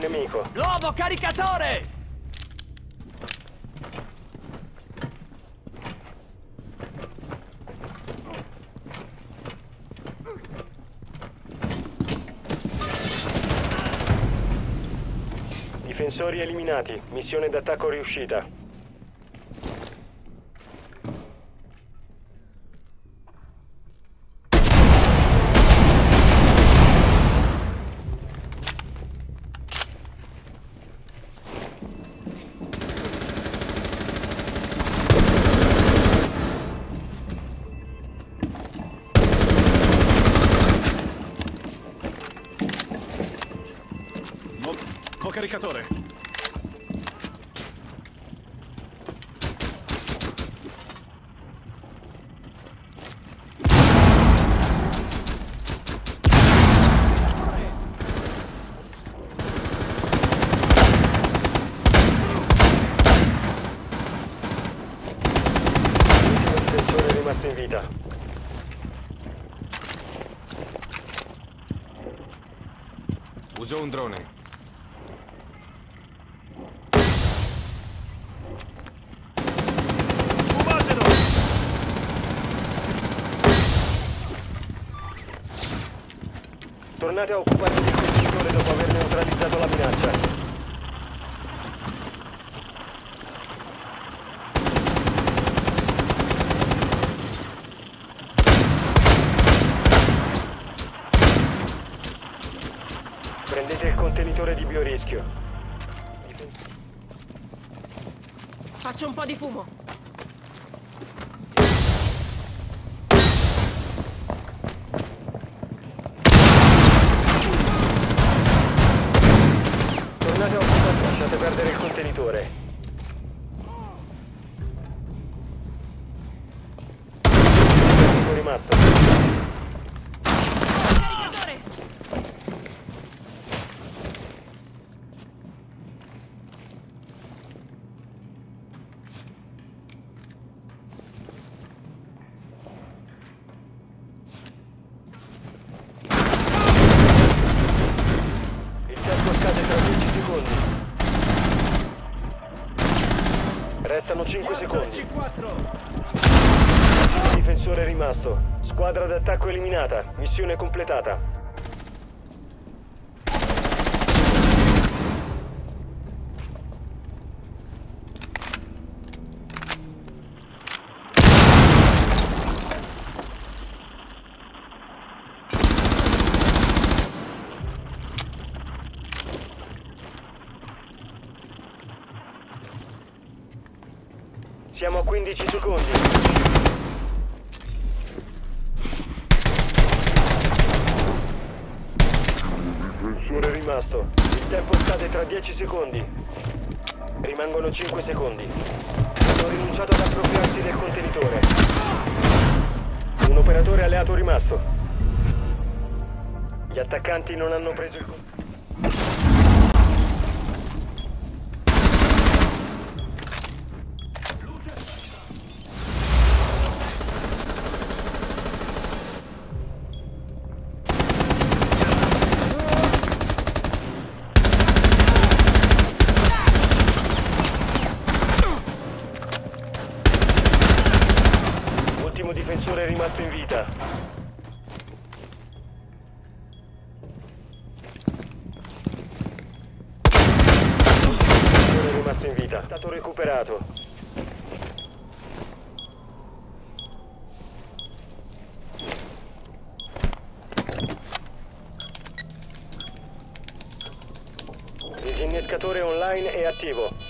Nemico. Nuovo caricatore! Difensori eliminati. Missione d'attacco riuscita. Caricatore. In vita. Uso un drone. Tornate a occuparvi del contenitore dopo aver neutralizzato la minaccia. Prendete il contenitore di biorischio. Faccio un po' di fumo. Il contenitore. Restano 5 secondi. Difensore rimasto. Squadra d'attacco eliminata. Missione completata. Siamo a 15 secondi. Difensore rimasto. Il tempo scade tra 10 secondi. Rimangono 5 secondi. Hanno rinunciato ad appropriarsi del contenitore. Un operatore alleato rimasto. Gli attaccanti non hanno preso il contenitore. Ultimo difensore rimasto in vita. Difensore rimasto in vita. È stato recuperato. Disinnescatore online è attivo.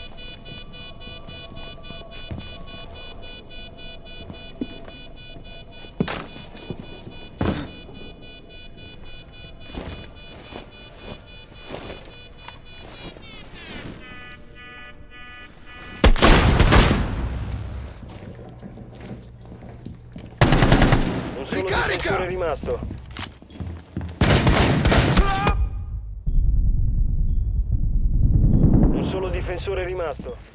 Rimasto. Un solo difensore rimasto.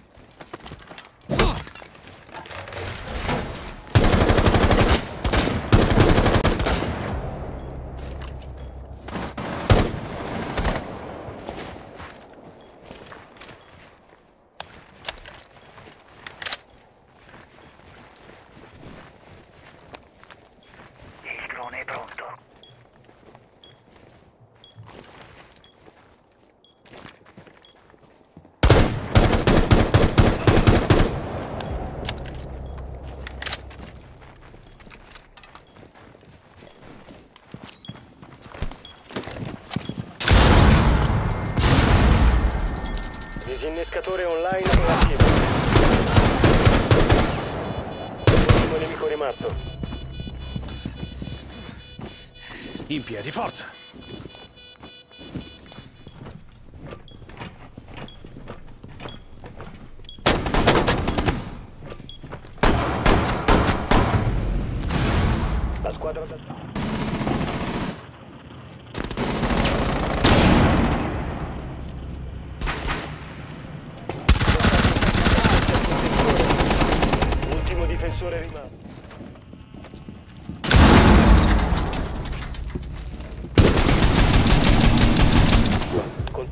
Disinnescatore online attivo. Ultimo nemico rimasto. In piedi, forza! La squadra da... Ultimo difensore rimasto.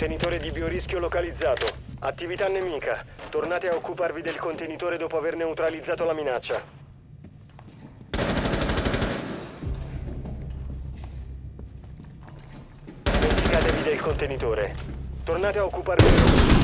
Contenitore di biorischio localizzato. Attività nemica. Tornate a occuparvi del contenitore dopo aver neutralizzato la minaccia. Dimenticatevi del contenitore. Tornate a occuparvi...